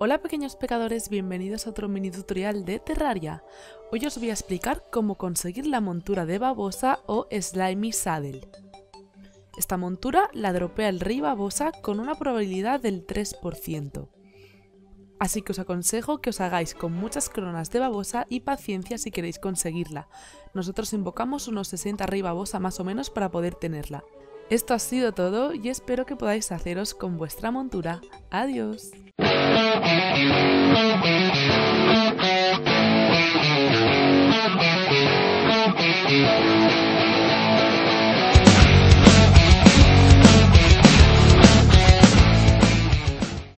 Hola pequeños pecadores, bienvenidos a otro mini tutorial de Terraria. Hoy os voy a explicar cómo conseguir la montura de babosa o Slimy Saddle. Esta montura la dropea el rey babosa con una probabilidad del 3%. Así que os aconsejo que os hagáis con muchas coronas de babosa y paciencia si queréis conseguirla. Nosotros invocamos unos 60 rey babosa más o menos para poder tenerla. Esto ha sido todo y espero que podáis haceros con vuestra montura. Adiós.